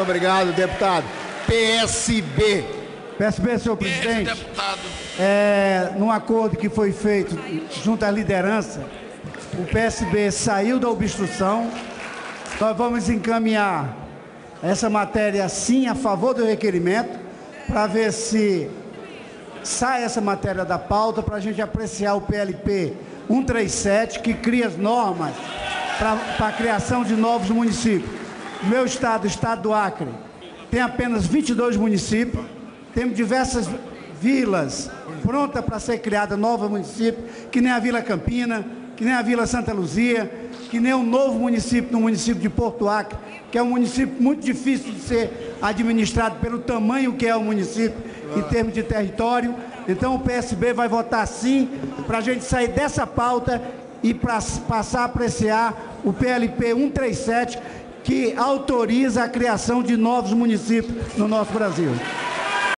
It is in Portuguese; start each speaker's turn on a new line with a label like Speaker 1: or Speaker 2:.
Speaker 1: Muito obrigado, deputado. PSB.
Speaker 2: PSB, senhor presidente, é, num acordo que foi feito junto à liderança, o PSB saiu da obstrução. Nós vamos encaminhar essa matéria sim a favor do requerimento, para ver se sai essa matéria da pauta, para a gente apreciar o PLP 137, que cria as normas para a criação de novos municípios. Meu estado, o estado do Acre, tem apenas 22 municípios, temos diversas vilas prontas para ser criada nova município, que nem a Vila Campina, que nem a Vila Santa Luzia, que nem um novo município no município de Porto Acre, que é um município muito difícil de ser administrado pelo tamanho que é o município em termos de território. Então o PSB vai votar sim para a gente sair dessa pauta e para passar a apreciar o PLP 137, que autoriza a criação de novos municípios no nosso Brasil.